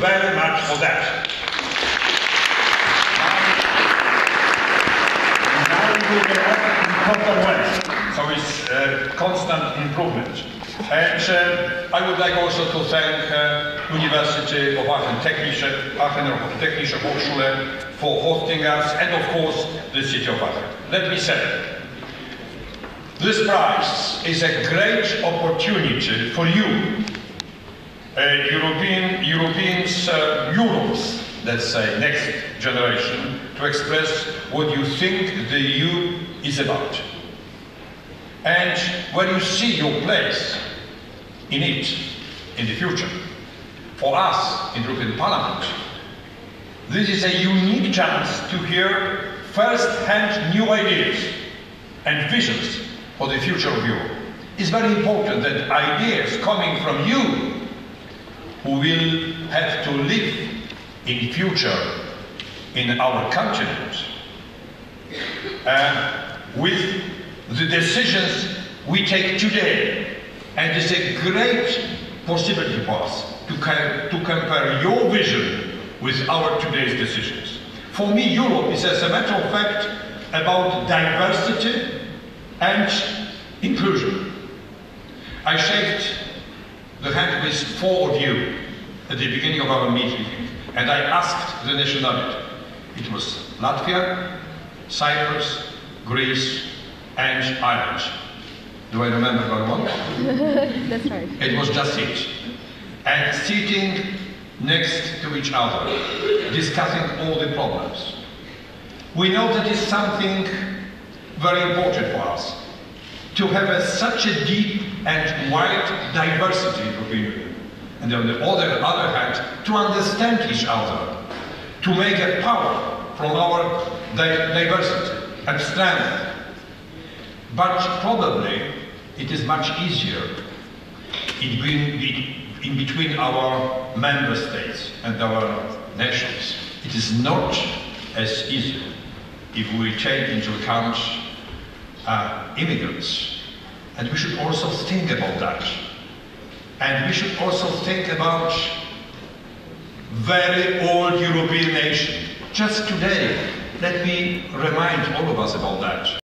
very much for that. So it's uh, constant improvement. And uh, I would like also to thank uh, University of Aachen Technische, Aachen Technische Hochschule for hosting us and of course the city of Aachen. Let me say, this prize is a great opportunity for you, European, Europeans, uh, Europe's, let's say, next generation, to express what you think the EU is about. And when you see your place in it in the future, for us in the European Parliament, this is a unique chance to hear first-hand new ideas and visions for the future of Europe. It's very important that ideas coming from you, who will have to live in future in our continent, uh, with the decisions we take today. And it's a great possibility for us to, to compare your vision with our today's decisions. For me, Europe is, as a matter of fact, about diversity and inclusion. I shaked the hand with four of you at the beginning of our meeting, and I asked the nationality. It was Latvia, Cyprus, Greece, and Ireland. Do I remember that one? That's right. It was just it. And sitting next to each other, discussing all the problems. We know that is something very important for us, to have a, such a deep and wide diversity in European And on the other, other hand, to understand each other, to make a power from our di diversity and strength. But probably it is much easier in, in between our member states and our nations. It is not as easy if we take into account uh, immigrants. And we should also think about that. And we should also think about very old European nation. Just today, let me remind all of us about that.